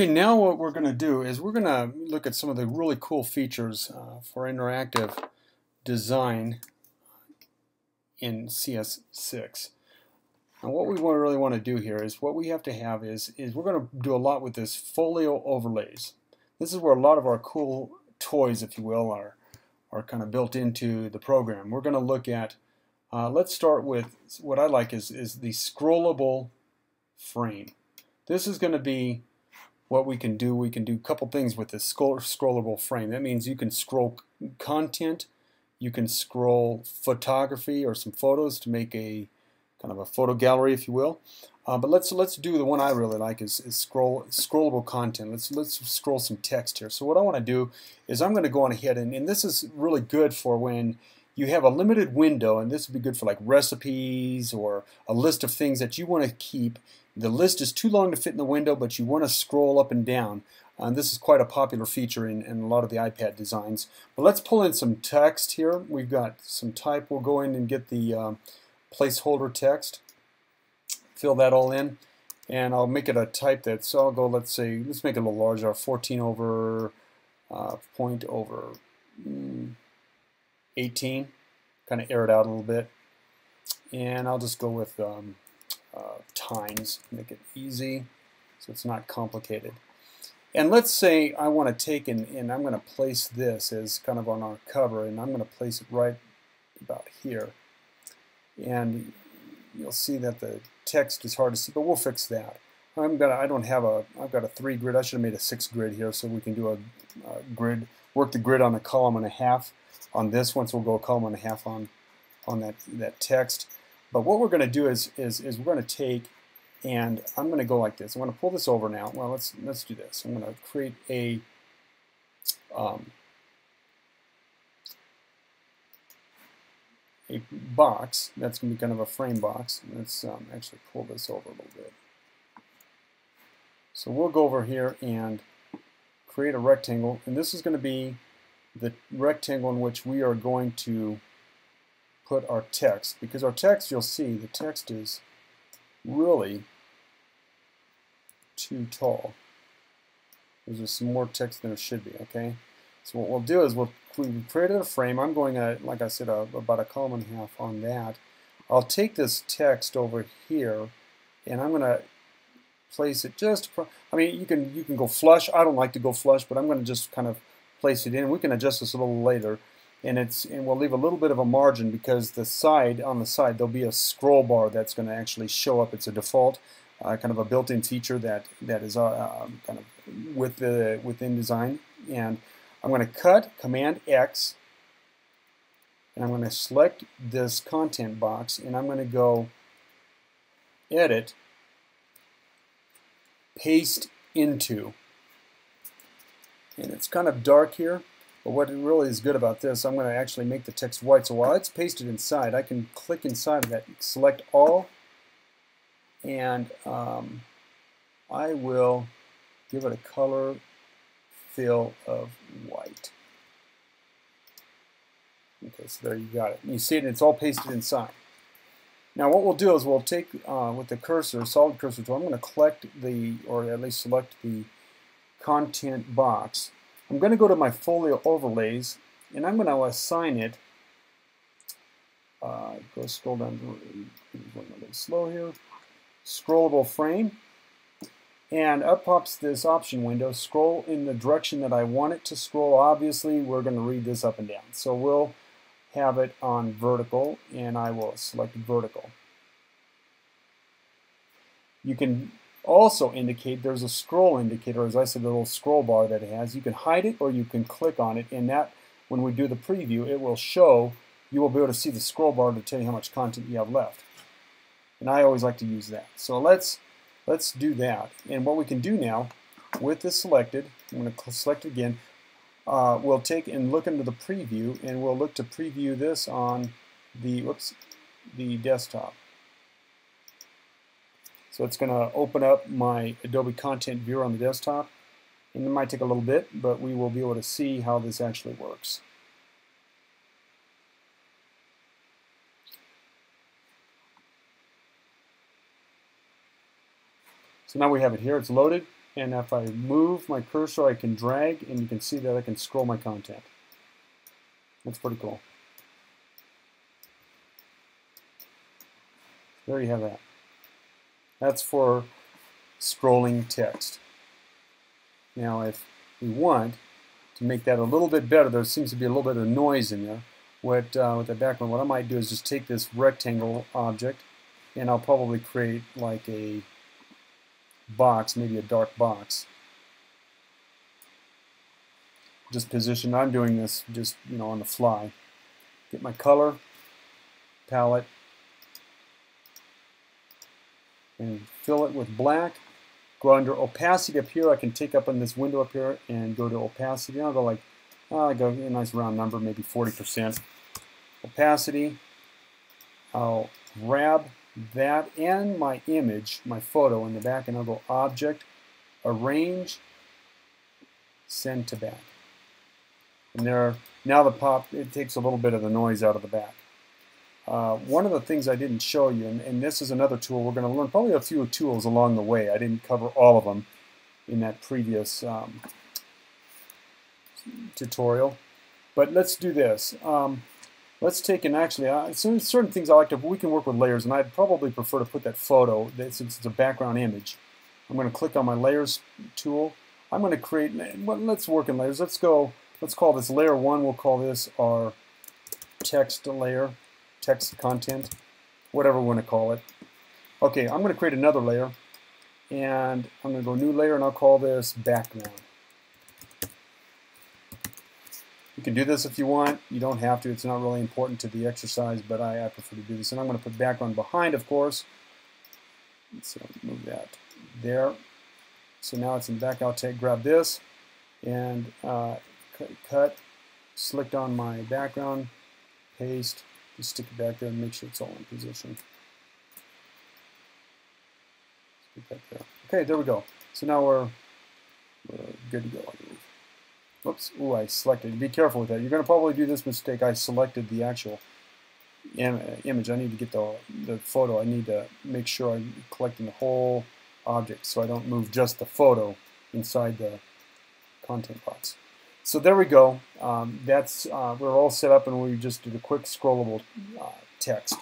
Okay, now what we're going to do is we're going to look at some of the really cool features uh, for interactive design in CS6. And what we really want to do here is what we have to have is, is we're going to do a lot with this folio overlays. This is where a lot of our cool toys, if you will, are, are kind of built into the program. We're going to look at, uh, let's start with what I like is, is the scrollable frame. This is going to be what we can do. We can do a couple things with this scroll scrollable frame. That means you can scroll content, you can scroll photography or some photos to make a kind of a photo gallery, if you will. Uh, but let's let's do the one I really like is, is scroll scrollable content. Let's let's scroll some text here. So what I want to do is I'm going to go on ahead and, and this is really good for when you have a limited window, and this would be good for like recipes or a list of things that you want to keep. The list is too long to fit in the window, but you want to scroll up and down. And this is quite a popular feature in, in a lot of the iPad designs. But let's pull in some text here. We've got some type. We'll go in and get the uh, placeholder text. Fill that all in. And I'll make it a type that, so I'll go, let's say, let's make it a little larger, 14 over uh, point over mm, 18. Kind of air it out a little bit. And I'll just go with um, uh, times, make it easy so it's not complicated. And let's say I want to take and, and I'm going to place this as kind of on our cover and I'm going to place it right about here and you'll see that the text is hard to see, but we'll fix that. I'm gonna. I don't have a. I've got a three grid. I should have made a six grid here, so we can do a, a grid. Work the grid on a column and a half on this. Once we'll go a column and a half on on that that text. But what we're going to do is is is we're going to take and I'm going to go like this. I'm going to pull this over now. Well, let's let's do this. I'm going to create a um, a box. That's going to be kind of a frame box. Let's um, actually pull this over a little bit. So we'll go over here and create a rectangle. And this is going to be the rectangle in which we are going to put our text. Because our text, you'll see, the text is really too tall. There's some more text than it should be, okay? So what we'll do is we'll we created a frame. I'm going, at, like I said, a, about a column and a half on that. I'll take this text over here, and I'm going to place it just. I mean, you can you can go flush. I don't like to go flush, but I'm going to just kind of place it in. We can adjust this a little later, and it's and we'll leave a little bit of a margin because the side on the side there'll be a scroll bar that's going to actually show up. It's a default. Uh, kind of a built-in feature that that is uh, uh kind of with the with InDesign and I'm going to cut Command X and I'm going to select this content box and I'm going to go edit paste into and it's kind of dark here but what really is good about this I'm going to actually make the text white so while it's pasted inside I can click inside of that select all and um, I will give it a color fill of white. Okay, so there you got it. You see it, and it's all pasted inside. Now what we'll do is we'll take, uh, with the cursor, solid cursor tool, I'm going to collect the, or at least select the content box. I'm going to go to my folio overlays, and I'm going to assign it, uh, go scroll down, a little slow here, scrollable frame. And up pops this option window, scroll in the direction that I want it to scroll. Obviously, we're going to read this up and down. So we'll have it on vertical, and I will select vertical. You can also indicate there's a scroll indicator, as I said, the little scroll bar that it has. You can hide it or you can click on it, and that, when we do the preview, it will show, you will be able to see the scroll bar to tell you how much content you have left. And I always like to use that. So let's Let's do that. And what we can do now, with this selected, I'm going to select again, uh, we'll take and look into the preview, and we'll look to preview this on the, whoops, the desktop. So it's going to open up my Adobe Content Viewer on the desktop. And it might take a little bit, but we will be able to see how this actually works. So now we have it here, it's loaded. and if I move my cursor, I can drag, and you can see that I can scroll my content. That's pretty cool. There you have that. That's for scrolling text. Now, if we want to make that a little bit better, there seems to be a little bit of noise in there. What, uh, with the background, what I might do is just take this rectangle object, and I'll probably create like a box, maybe a dark box. Just position, I'm doing this just, you know, on the fly. Get my color, palette, and fill it with black. Go under opacity up here. I can take up on this window up here and go to opacity. I'll go like, oh, I go a nice round number, maybe 40%. Opacity. I'll grab that and my image, my photo in the back, and I'll go Object, Arrange, Send to Back. And there, now the pop, it takes a little bit of the noise out of the back. Uh, one of the things I didn't show you, and, and this is another tool, we're going to learn probably a few tools along the way. I didn't cover all of them in that previous um, tutorial. But let's do this. Um, Let's take and actually, uh, certain things I like to, we can work with layers, and I'd probably prefer to put that photo, since it's a background image. I'm going to click on my layers tool. I'm going to create, let's work in layers. Let's go, let's call this layer one, we'll call this our text layer, text content, whatever we want to call it. Okay, I'm going to create another layer, and I'm going to go new layer, and I'll call this background. You can do this if you want. You don't have to. It's not really important to the exercise, but I, I prefer to do this. And I'm going to put background behind, of course. So move that there. So now it's in back. I'll take grab this and uh, cut, cut, slicked on my background, paste, stick it back there and make sure it's all in position. Stick that there. Okay, there we go. So now we're, we're good to go, I believe. Whoops, ooh, I selected. Be careful with that. You're going to probably do this mistake. I selected the actual Im image. I need to get the, the photo. I need to make sure I'm collecting the whole object so I don't move just the photo inside the content box. So there we go. Um, that's uh, We're all set up and we just did a quick scrollable uh, text.